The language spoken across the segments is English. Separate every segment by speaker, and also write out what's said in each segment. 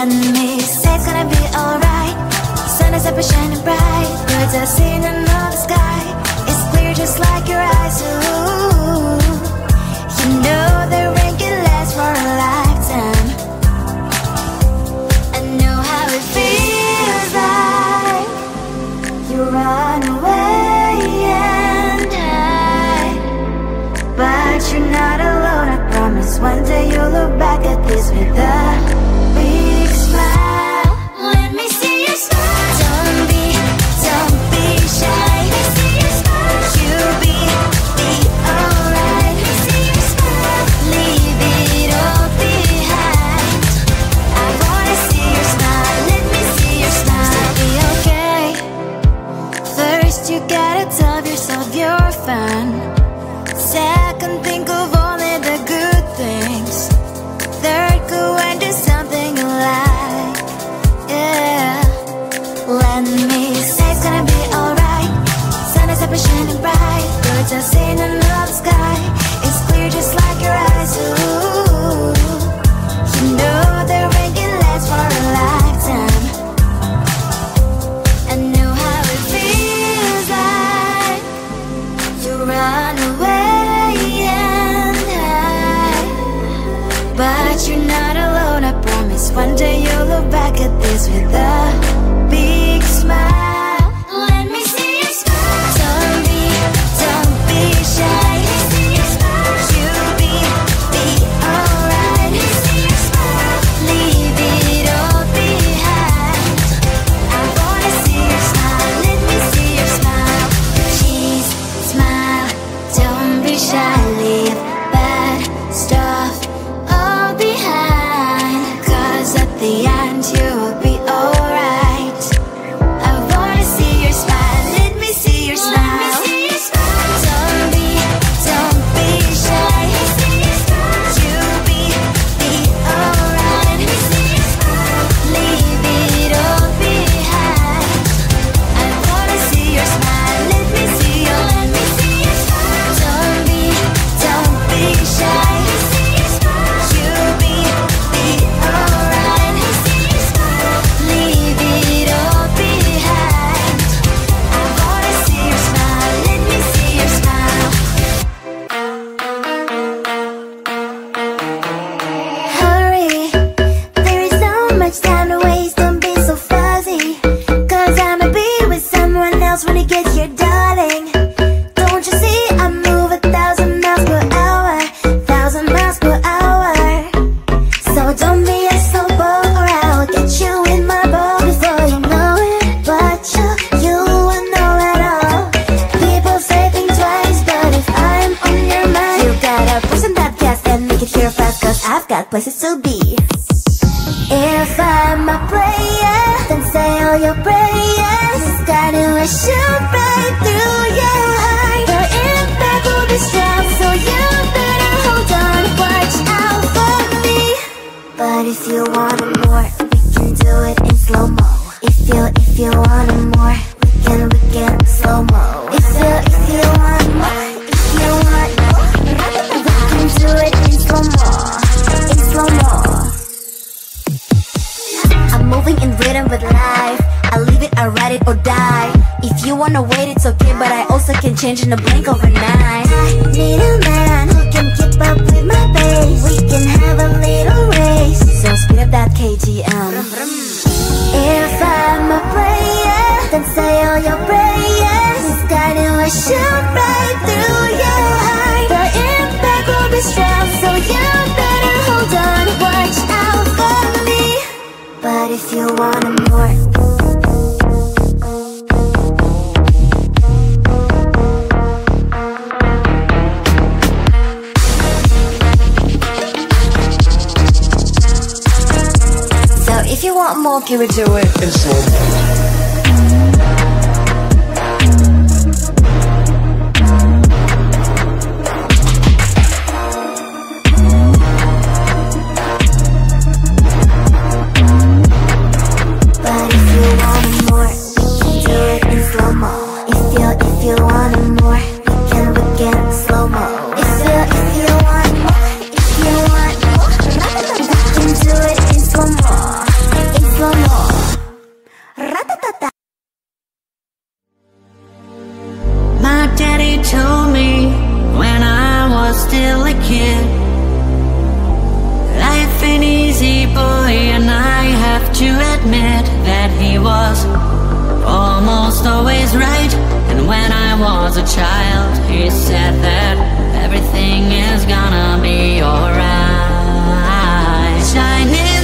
Speaker 1: And me Say it's gonna be alright. Sun is ever shining bright. Birds are singing in the sky. It's clear just like your eyes. Ooh, You know the rain can last for a lifetime. I know how it feels like. You run away and hide But you're not alone, I promise. One day you'll look back at this with us Away and high, But you're not alone, I promise. One day you'll look back at this with a I ride it or die. If you wanna wait, it's okay But I also can change in a blink overnight I need a man who can keep up with my pace. We can have a little race. So speed up that KTM If I'm a player Then say all your prayers. This guiding will shoot right through your heart. The impact will be strong So you better hold on. Watch out for me. But if you want more more can we do it?
Speaker 2: In slow
Speaker 3: still a kid. Life ain't easy, boy, and I have to admit that he was almost always right. And when I was a child, he said that everything is gonna be alright. Shine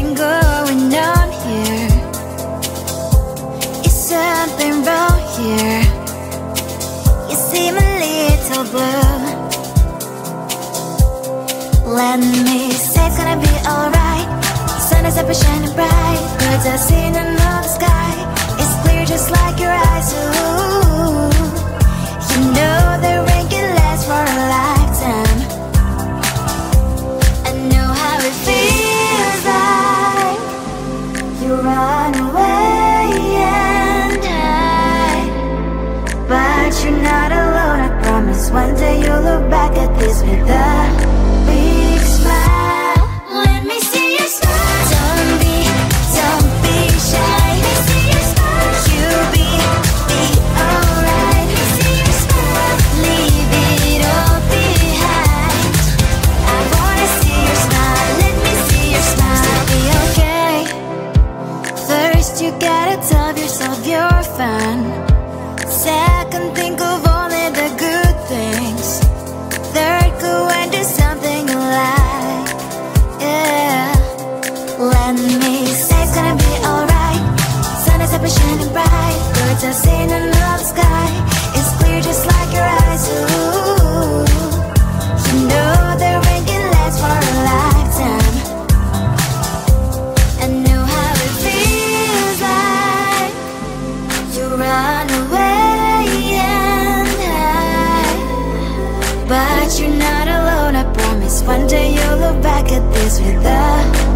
Speaker 1: something going on here. It's something wrong here? You seem a little blue. Let me say it's gonna be alright. Sun is up and shining bright. Birds are singing in the sky. It's clear just like your eyes, ooh. You know that that you're not alone I promise one day you'll look back at this with a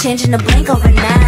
Speaker 1: changing the blink overnight.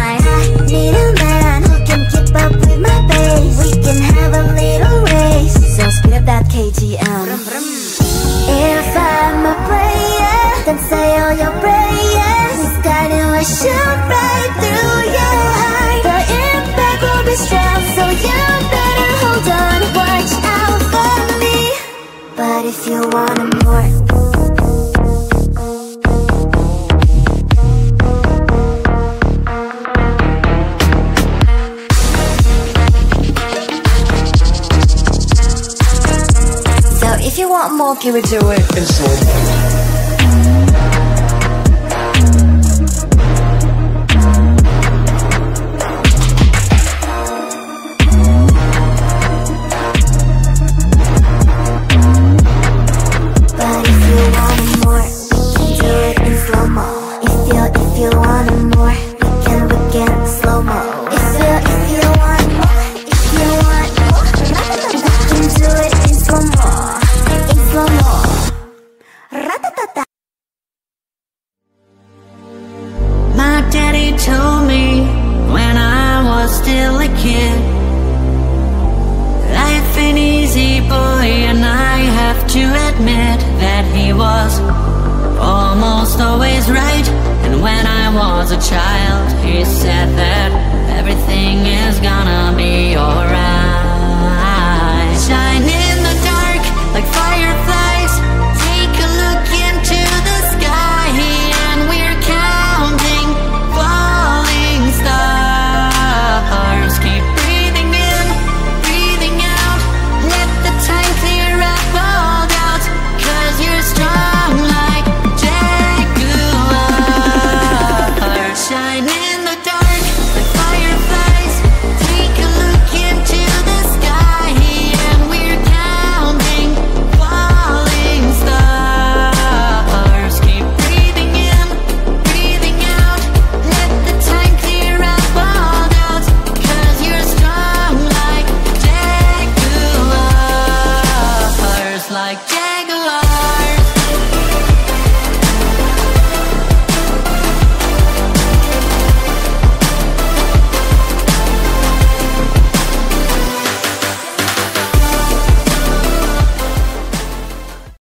Speaker 1: He would do it.